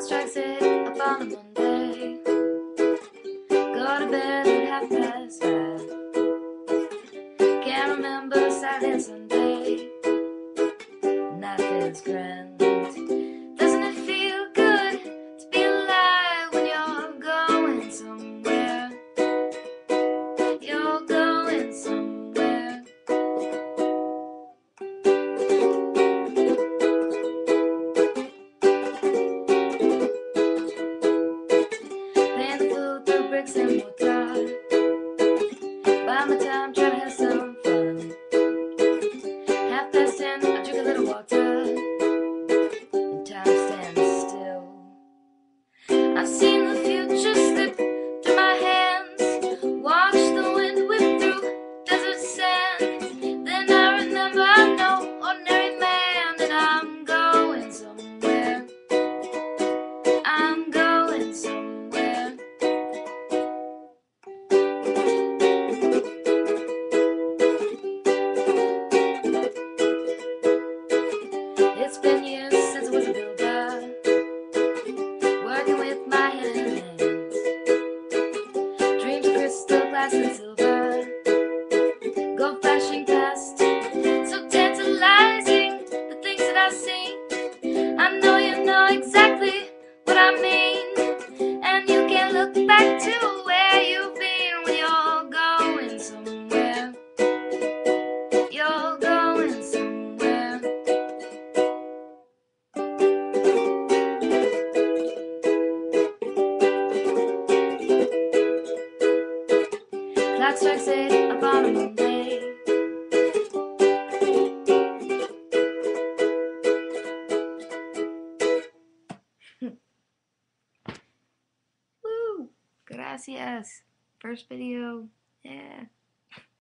on a Monday. Go to bed at half past five. Can't remember Saturday Sunday. Nothing's feels bricks and mortar. Buy my time, try to have some fun. Half past ten, I drink a little water. Glass, and silver go flashing past, so tantalizing. The things that I see, I know you know exactly Clock strikes eight up on a Woo! Gracias. First video. Yeah.